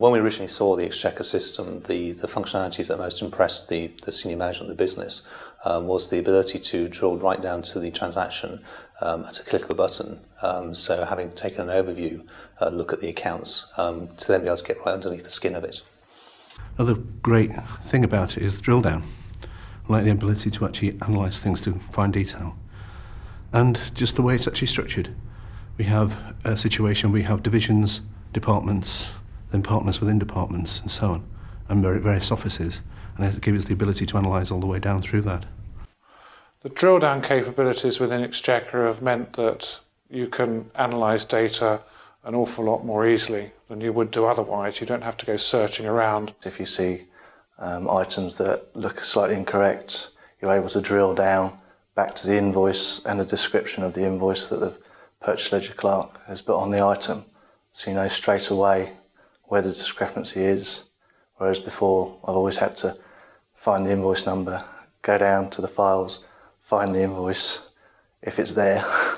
When we originally saw the Exchequer system, the, the functionalities that most impressed the, the senior management of the business um, was the ability to drill right down to the transaction um, at a click of a button. Um, so having taken an overview, uh, look at the accounts, um, to then be able to get right underneath the skin of it. Another great thing about it is the drill down, like the ability to actually analyse things to fine detail. And just the way it's actually structured. We have a situation, we have divisions, departments, then partners within departments and so on, and various offices. And it gives us the ability to analyse all the way down through that. The drill down capabilities within Exchequer have meant that you can analyse data an awful lot more easily than you would do otherwise. You don't have to go searching around. If you see um, items that look slightly incorrect, you're able to drill down back to the invoice and the description of the invoice that the purchase ledger clerk has put on the item. So you know straight away where the discrepancy is. Whereas before, I've always had to find the invoice number, go down to the files, find the invoice if it's there,